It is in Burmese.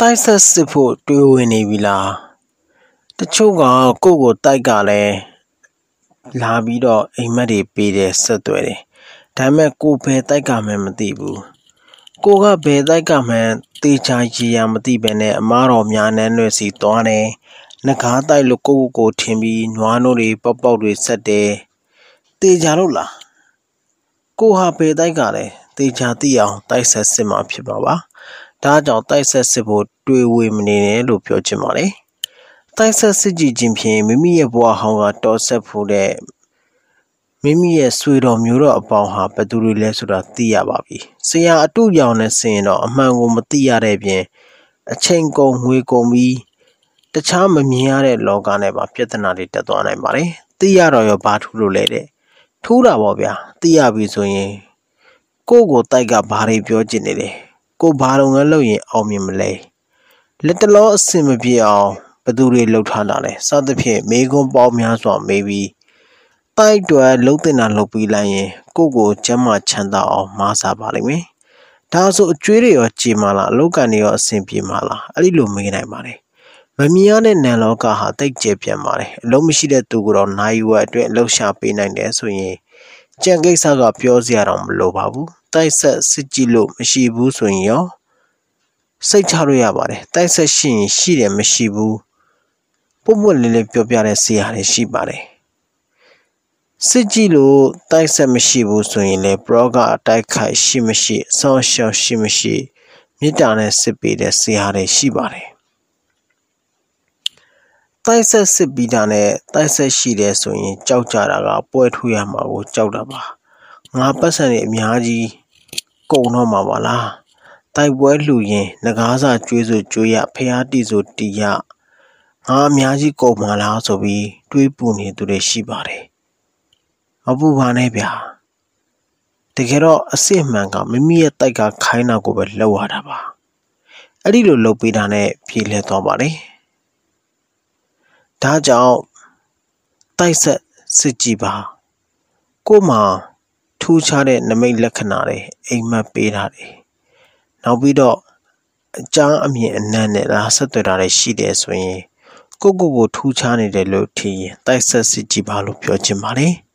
တိုက်ဆက်စစ်ဖို့တွေးဝင်နေပြီလားတချို့ကကိုယ့်ကိုတိုက်ကလည်းလာပြီးတော့အိမ်မက်တွေပေးတယ်ဆက်သွယ်တယ်ဒါပေမဲ့ကိုဘယ်တိုက်ကမှမသိဘူးကိုကဘယ်တိုက်ကမှတေချာရည်ရမသိပဲနဲ့အမားတော်များနဲ့လွယ်စီသွားတယ်ငကားတိုက်လို့ကိုကိုကိုထင်ပြီးနွားနိုးတွေပေါက်ပေါက်တွေဆက်တယ်တေချာလို့လားကိုဟာဘယ်တိုက်ကလဲတေချာသိအောင်တိုက်ဆက်စစ်မှာဖြစ်ပါပါ ဒါကြောင့်တိုက်ဆက်စစ်ဖို့တွေးဝေမနေနဲ့လို့ပြောချင်ပါတယ်တိုက်ဆက်စစ်ကြည့်ခြင်းဖြင့်မိမိရဲ့ဘဝဟောင်းကတော်ဆက်ဖို့တဲ့မိမိရဲ့ဆွေတော်မျိုးတော်အပေါင်းဟာဘယ်သူတွေလဲဆိုတာသိရပါပြီ။ဆရာအတုရောင်နဲ့ဆင်ရင်တော့အမှန်ကိုမသိရတဲ့ပြင်အချိန်ကုန်ငွေကုန်ပြီးတခြားမမြင်ရတဲ့လောကနဲ့ပါပြဿနာတွေတက်သွားနိုင်ပါတယ်။သိရတော့ရောဘာထူးလို့လဲတဲ့။ထူးတာပေါ့ဗျာ။သိရပြီဆိုရင်ကိုယ့်ကိုတိုက်ကဘာတွေပြောချင်နေတယ်။ ကိုဘာလုပ်ငန်းလုပ်ရင်အောင်မြင်မလဲ။လက်တလောအဆင်မပြေအောင်ဘယ်သူတွေလှုပ်ထားတာလဲ။စသဖြင့်မေကွန်းပေါင်းများစွာမေးပြီးတိုက်တွယ်လှုပ်တင်တာလှုပ်ပြီးလိုက်ရင်ကိုကိုကျမ်းမာချမ်းသာအောင်မားစားပါလိမ့်မယ်။ဒါဆိုအကျွေးတွေရောကြည်မာလားအလုတ်ကန်တွေရောအဆင်ပြေမာလားအဲ့ဒီလိုမေးနိုင်ပါတယ်။မမြင်ရတဲ့နံလောကဟာတိတ်ကျပြန်ပါတယ်။အလုံးမရှိတဲ့သူကတော့နိုင်ဝက်အတွက်လှုပ်ရှားပေးနိုင်တယ်ဆိုရင်ကြံကိစ္စကပြောစရာတော့မလိုပါဘူး။ တိုက်ဆက်စစ်ကြည့်လို့မရှိဘူးဆိုရင်ရောစိတ်ချလို့ရပါတယ်။တိုက်ဆက်ရှိရင်ရှိတယ်မရှိဘူး။ပုတ်ပွက်လေးလေးပြောပြတဲ့ဆရာတွေရှိပါတယ်စစ်ကြည့်လို့တိုက်ဆက်မရှိဘူးဆိုရင်လည်း pro ကအတိုက်ခိုက်ရှိမရှိအဆောင်ရှောက်ရှိမရှိမေတ္တာနဲ့စစ်ပေးတဲ့ဆရာတွေရှိပါတယ်တိုက်ဆက်စစ်ပြီးတာနဲ့တိုက်ဆက်ရှိတယ်ဆိုရင်ကြောက်ကြတာကပွဲထွေးရမှာကိုကြောက်တာပါငါပတ်စံတွေအများကြီး ကုန်တော့မှာပါလားတိုက်ပွဲလှူရင်ငကားစာကျွေးဆိုကျွေးရဖျားတီဆိုတီရငါအများကြီးကုန်မှာလားဆိုပြီးတွေးပူနေသူတွေရှိပါတယ်မပူပါနဲ့ဗျာတကယ်တော့အစ်စ်မှန်ကမိမိရဲ့တိုက်ကခိုင်းတာကိုပဲလှုပ်ရတာပါအဲ့ဒီလိုလှုပ်ပေးတာနဲ့ဖြေလဲသွားပါလေဒါကြောင့်တိုက်ဆက်စစ်ကြည့်ပါကို့မှာ ထူးခြားတဲ့နမိတ်လက္ခဏာတွေအိမ်မက်ပေးတာတွေနောက်ပြီးတော့အကြမ်းအမြင်အနံ့နဲ့လားဆက်သွယ်တာတွေရှိတယ်ဆိုရင်ကိုကိုကိုထူးခြားနေတယ်လို့ထင်ရင်တိုက်ဆက်စစ်ကြည့်ပါလို့ပြောချင်ပါတယ်။